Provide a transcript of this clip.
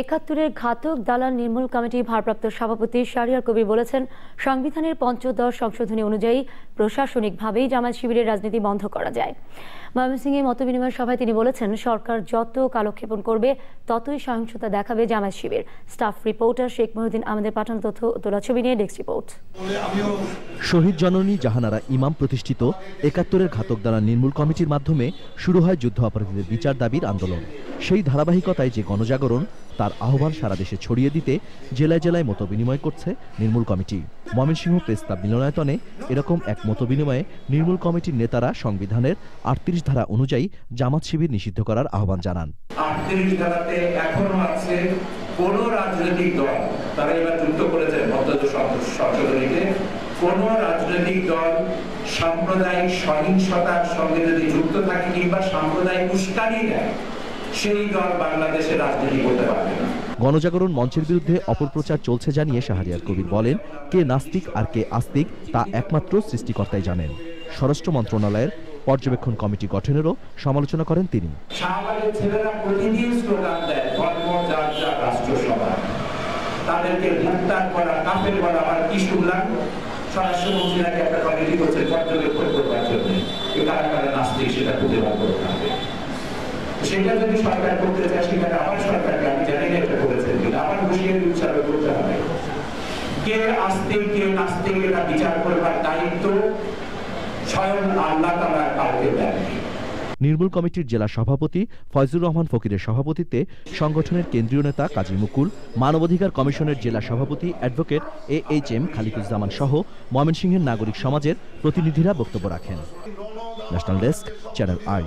একাত্তরের ঘাতক দালাল নির্মূল কমিটি ভারপ্রাপ্ত সভাপতি শারিয়ার কবির বলেছেন, সংবিধানের পঞ্চদশ সংশোধনী অনুযায়ী প্রশাসনিকভাবেই জামায়াত শিবিরের রাজনীতি বন্ধ করা যায়। ময়মনসিংহে মতবিনিময় সভায় তিনি বলেছেন, সরকার যত কালক্ষেপণ করবে, ততই সহিংসতা দেখাবে জামায়াত শিবির। স্টাফ রিপোর্টার শেখ মহিউদ্দিন আমাদের পাঠানো তথ্য তোলা ছবি নিয়ে ডেস্ক রিপোর্ট। শহীদ জননী জাহানারা ইমাম প্রতিষ্ঠিত একাত্তরের ঘাতক দ্বারা নির্মূল কমিটির মাধ্যমে শুরু হয় যুদ্ধ অপরাধীদের বিচার দাবির আন্দোলন। সেই ধারাবাহিকতায় যে গণজাগরণ, তার আহ্বান সারা দেশে ছড়িয়ে দিতে জেলায় জেলায় মত বিনিময় করছে নির্মূল কমিটি। ময়মনসিংহ প্রেস ক্লাব মিলনায়তনে এরকম এক মত বিনিময়ে নির্মূল কমিটির নেতারা সংবিধানের আটত্রিশ ধারা অনুযায়ী জামাত শিবির নিষিদ্ধ করার আহ্বান জানান। কোন রাজনৈতিক দল, তারা এবার যুক্ত করেছে সংশোধনীতে, কোন রাজনৈতিক দল সাম্প্রদায়িক সহিংসতার সঙ্গে যদি যুক্ত থাকে কিংবা সাম্প্রদায়িক উস্কানি দেয় সেই দল বাংলাদেশে রাজনীতি করতে পারবে না। গণজাগরণ মঞ্চের বিরুদ্ধে অপপ্রচার চলছে জানিয়ে শাহরিয়ার কবির বলেন কে নাস্তিক আর কে আস্তিক তা একমাত্র সৃষ্টিকর্তাই জানেন। স্বরাষ্ট্র মন্ত্রণালয়ের পর্যবেক্ষণ কমিটি গঠনেরও সমালোচনা করেন তিনি। তাদেরকে গ্রেফতার করা কাফের বলা কি শুনলাম? একটা কমিটি করছে পর্যবেক্ষণ করবার জন্য। কারা কারা নাস্তিক সেটা খুঁজে বার করতে হবে। সেটা যদি সরকার করতে চায়, সেখানে আমি জানি না এটা করতে হবে। কে আস্তিক কে এটা বিচার করবার দায়িত্ব, স্বয়ং আল্লাহ তালা কাউকে নির্মূল কমিটির জেলা সভাপতি ফয়জুর রহমান ফকিরের সভাপতিত্বে সংগঠনের কেন্দ্রীয় নেতা কাজী মুকুল, মানবাধিকার কমিশনের জেলা সভাপতি advocate A H M Khaliquzzaman সহ ময়মনসিংহের নাগরিক সমাজের প্রতিনিধিরা বক্তব্য রাখেন। National desk, channel I.